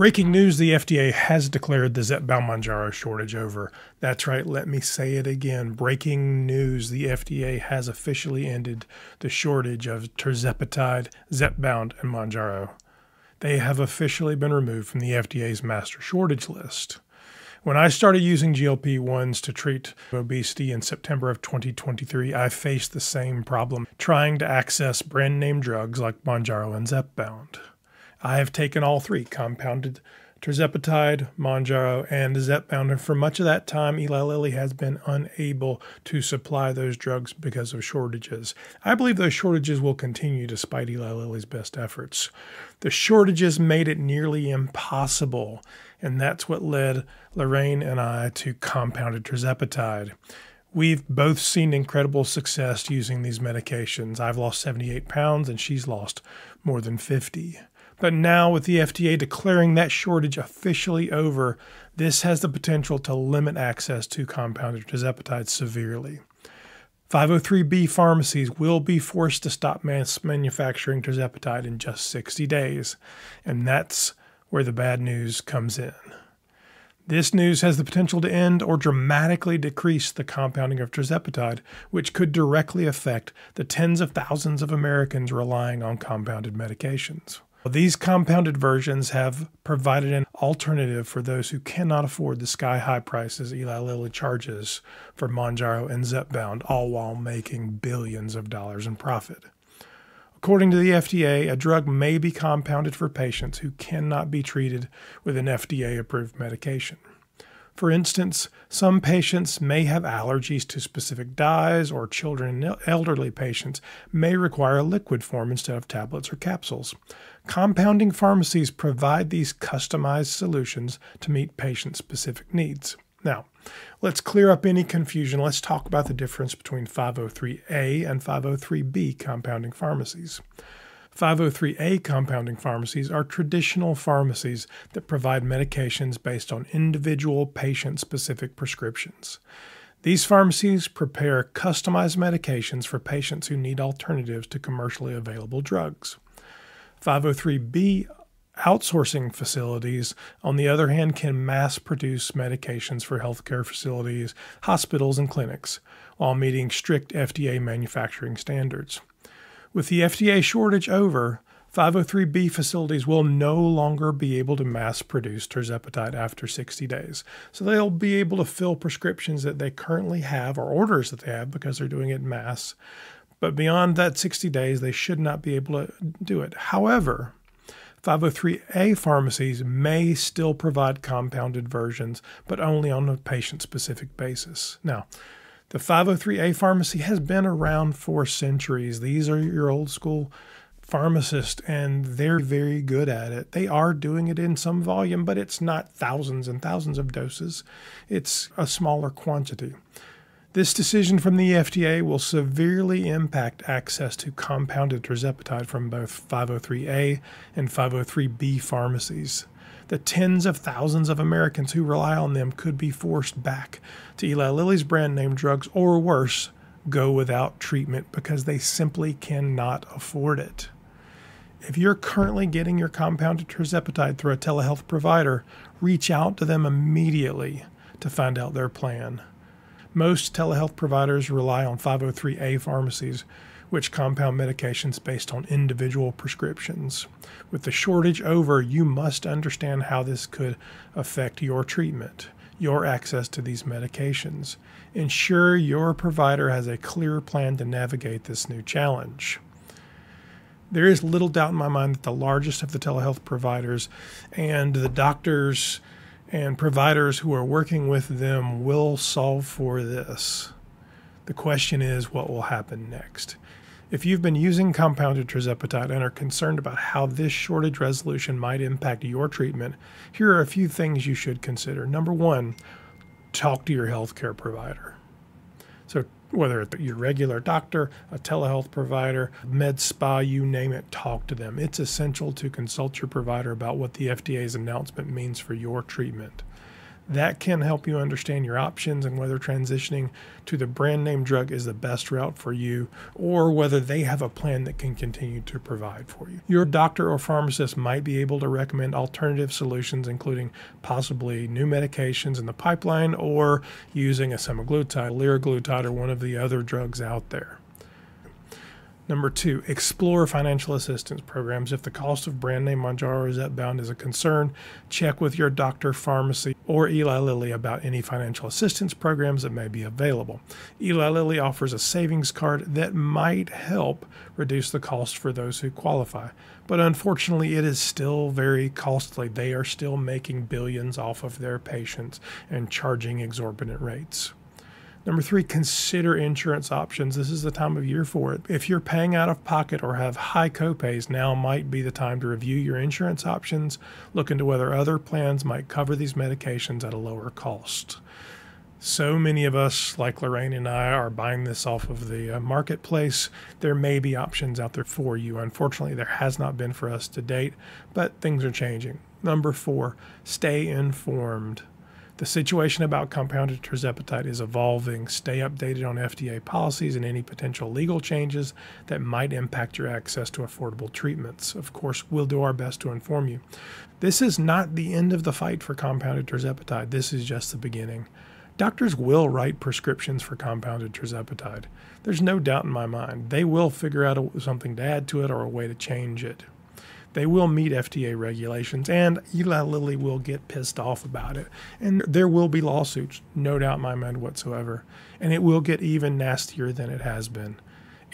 Breaking news the FDA has declared the Zepbound shortage over. That's right, let me say it again. Breaking news the FDA has officially ended the shortage of tirzepatide, Zepbound, and Mounjaro. They have officially been removed from the FDA's master shortage list. When I started using GLP 1s to treat obesity in September of 2023, I faced the same problem trying to access brand name drugs like Mounjaro and Zepbound. I have taken all three compounded tirzepatide, Mounjaro, and Zepbound, and for much of that time, Eli Lilly has been unable to supply those drugs because of shortages. I believe those shortages will continue despite Eli Lilly's best efforts. The shortages made it nearly impossible, and that's what led Lorraine and I to compounded tirzepatide. We've both seen incredible success using these medications. I've lost 78 pounds, and she's lost more than 50. But now, with the FDA declaring that shortage officially over, this has the potential to limit access to compounded tirzepatide severely. 503B pharmacies will be forced to stop mass manufacturing tirzepatide in just 60 days, and that's where the bad news comes in. This news has the potential to end or dramatically decrease the compounding of tirzepatide, which could directly affect the tens of thousands of Americans relying on compounded medications. These compounded versions have provided an alternative for those who cannot afford the sky high prices Eli Lilly charges for Mounjaro and Zepbound, all while making billions of dollars in profit. According to the FDA, a drug may be compounded for patients who cannot be treated with an FDA approved medication. For instance, some patients may have allergies to specific dyes, or children and elderly patients may require a liquid form instead of tablets or capsules. Compounding pharmacies provide these customized solutions to meet patient specific needs. Now, let's clear up any confusion. Let's talk about the difference between 503A and 503B compounding pharmacies. 503A compounding pharmacies are traditional pharmacies that provide medications based on individual patient specific prescriptions. These pharmacies prepare customized medications for patients who need alternatives to commercially available drugs. 503B outsourcing facilities, on the other hand, can mass produce medications for healthcare facilities, hospitals, and clinics while meeting strict FDA manufacturing standards. With the FDA shortage over, 503B facilities will no longer be able to mass produce tirzepatide after 60 days. So they'll be able to fill prescriptions that they currently have or orders that they have because they're doing it in mass. But beyond that 60 days, they should not be able to do it. However, 503A pharmacies may still provide compounded versions, but only on a patient specific basis. Now, the 503A pharmacy has been around for centuries. These are your old school pharmacists, and they're very good at it. They are doing it in some volume, but it's not thousands and thousands of doses, it's a smaller quantity. This decision from the FDA will severely impact access to compounded tirzepatide from both 503A and 503B pharmacies the tens of thousands of Americans who rely on them could be forced back to Eli Lilly's brand name drugs or worse, go without treatment because they simply cannot afford it. If you're currently getting your compounded tirzepatide through a telehealth provider, reach out to them immediately to find out their plan. Most telehealth providers rely on 503A pharmacies, which compound medications based on individual prescriptions. With the shortage over, you must understand how this could affect your treatment, your access to these medications. Ensure your provider has a clear plan to navigate this new challenge. There is little doubt in my mind that the largest of the telehealth providers and the doctors and providers who are working with them will solve for this. The question is what will happen next? If you've been using compounded tirzepatide and are concerned about how this shortage resolution might impact your treatment, here are a few things you should consider. Number one, talk to your healthcare provider. So, whether it's your regular doctor, a telehealth provider, med spa, you name it, talk to them. It's essential to consult your provider about what the FDA's announcement means for your treatment. That can help you understand your options and whether transitioning to the brand name drug is the best route for you or whether they have a plan that can continue to provide for you. Your doctor or pharmacist might be able to recommend alternative solutions, including possibly new medications in the pipeline or using a semaglutide, liraglutide, or one of the other drugs out there. Number two, explore financial assistance programs. If the cost of brand name Mounjaro or Zepbound is a concern, check with your doctor, pharmacy, or Eli Lilly about any financial assistance programs that may be available. Eli Lilly offers a savings card that might help reduce the cost for those who qualify. But unfortunately, it is still very costly. They are still making billions off of their patients and charging exorbitant rates. Number three, consider insurance options. This is the time of year for it. If you're paying out of pocket or have high copays, now might be the time to review your insurance options, look into whether other plans might cover these medications at a lower cost. So many of us, like Lorraine and I, are buying this off of the uh, marketplace. There may be options out there for you. Unfortunately, there has not been for us to date, but things are changing. Number four, stay informed. The situation about compounded tirzepatide is evolving. Stay updated on FDA policies and any potential legal changes that might impact your access to affordable treatments. Of course, we'll do our best to inform you. This is not the end of the fight for compounded tirzepatide. This is just the beginning. Doctors will write prescriptions for compounded tirzepatide. There's no doubt in my mind. They will figure out a, something to add to it or a way to change it. They will meet FDA regulations, and Eli Lilly will get pissed off about it. And there will be lawsuits, no doubt in my mind whatsoever. And it will get even nastier than it has been.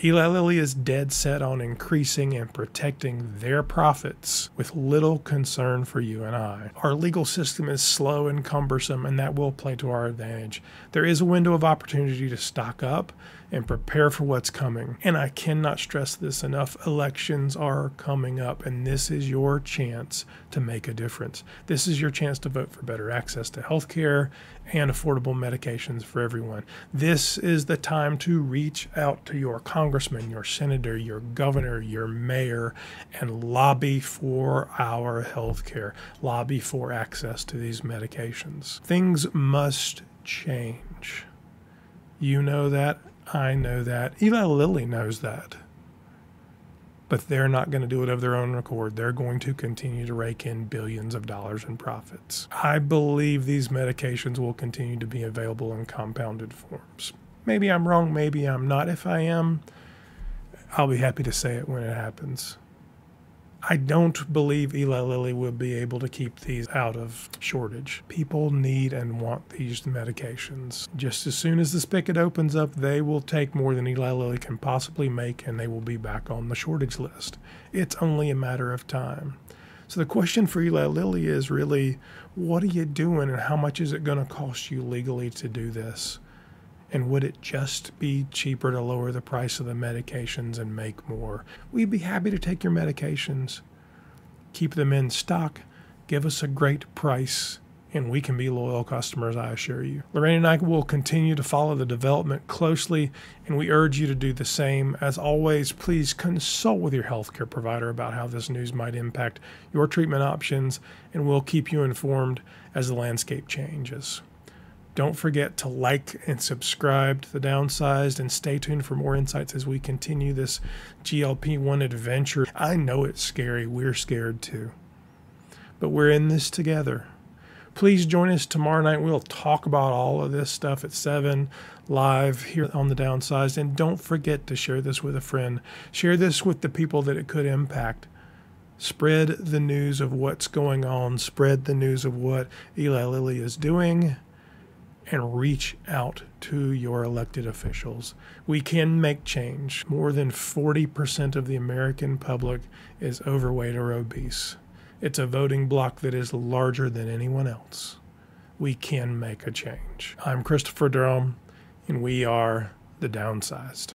Eli Lilly is dead set on increasing and protecting their profits with little concern for you and I. Our legal system is slow and cumbersome, and that will play to our advantage. There is a window of opportunity to stock up and prepare for what's coming. And I cannot stress this enough elections are coming up, and this is your chance to make a difference. This is your chance to vote for better access to health care and affordable medications for everyone. This is the time to reach out to your congressman, your senator, your governor, your mayor, and lobby for our health care, lobby for access to these medications. Things must change. You know that. I know that. Eli Lilly knows that. But they're not going to do it of their own accord. They're going to continue to rake in billions of dollars in profits. I believe these medications will continue to be available in compounded forms. Maybe I'm wrong, maybe I'm not. If I am, I'll be happy to say it when it happens. I don't believe Eli Lilly will be able to keep these out of shortage. People need and want these medications. Just as soon as the spigot opens up, they will take more than Eli Lilly can possibly make and they will be back on the shortage list. It's only a matter of time. So the question for Eli Lilly is really what are you doing and how much is it going to cost you legally to do this? And would it just be cheaper to lower the price of the medications and make more? We'd be happy to take your medications, keep them in stock, give us a great price, and we can be loyal customers, I assure you. Lorraine and I will continue to follow the development closely, and we urge you to do the same. As always, please consult with your healthcare provider about how this news might impact your treatment options, and we'll keep you informed as the landscape changes. Don't forget to like and subscribe to The Downsized and stay tuned for more insights as we continue this GLP 1 adventure. I know it's scary. We're scared too. But we're in this together. Please join us tomorrow night. We'll talk about all of this stuff at 7 live here on The Downsized. And don't forget to share this with a friend. Share this with the people that it could impact. Spread the news of what's going on. Spread the news of what Eli Lilly is doing and reach out to your elected officials. We can make change. More than 40% of the American public is overweight or obese. It's a voting bloc that is larger than anyone else. We can make a change. I'm Christopher Durham, and we are the downsized.